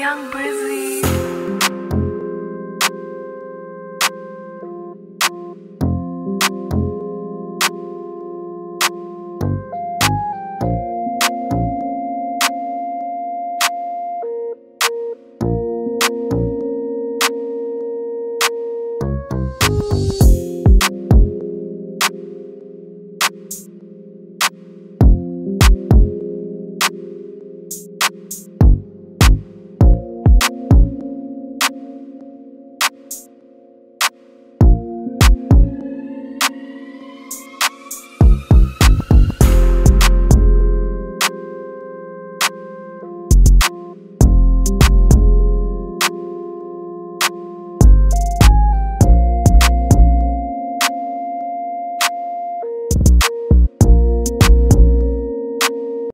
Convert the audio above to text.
young Brizzy.